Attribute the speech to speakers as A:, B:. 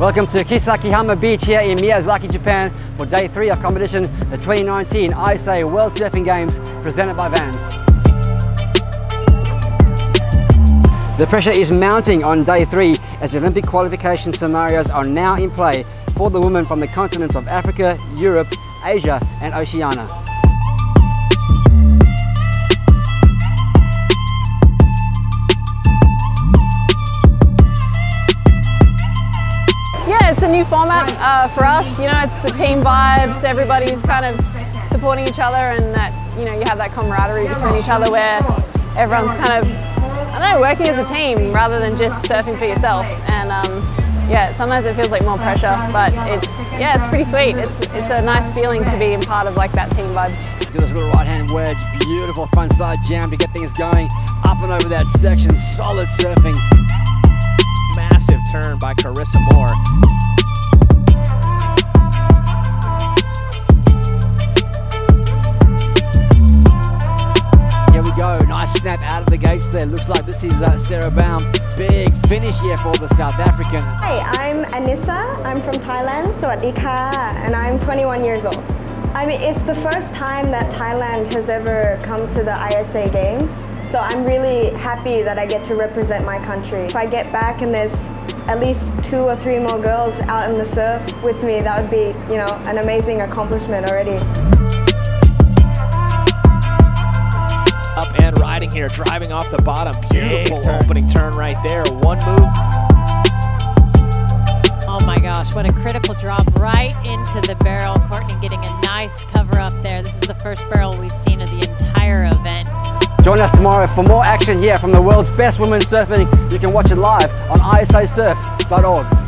A: Welcome to Kisakihama Beach here in Miyazaki, Japan for day three of competition, the 2019 ISA World Surfing Games presented by Vans. The pressure is mounting on day three as Olympic qualification scenarios are now in play for the women from the continents of Africa, Europe, Asia and Oceania.
B: Yeah, it's a new format uh, for us. You know, it's the team vibes. Everybody's kind of supporting each other, and that you know you have that camaraderie between each other where everyone's kind of I don't know working as a team rather than just surfing for yourself. And um, yeah, sometimes it feels like more pressure, but it's yeah, it's pretty sweet. It's it's a nice feeling to be in part of like that team vibe.
A: Do this little right hand wedge, beautiful front side jam to get things going. Up and over that section, solid surfing.
C: Massive turn by Carissa Moore.
A: Nice snap out of the gates there. Looks like this is uh, Sarah Baum. Big finish here for the South African.
D: Hi, I'm Anissa. I'm from Thailand. so Sawadika, and I'm 21 years old. I mean, it's the first time that Thailand has ever come to the ISA Games. So I'm really happy that I get to represent my country. If I get back and there's at least two or three more girls out in the surf with me, that would be, you know, an amazing accomplishment already.
C: Up and riding here, driving off the bottom. Beautiful turn. opening turn right there. One move.
E: Oh my gosh, what a critical drop right into the barrel. Courtney getting a nice cover up there. This is the first barrel we've seen of the entire event.
A: Join us tomorrow for more action here from the world's best women surfing. You can watch it live on isasurf.org.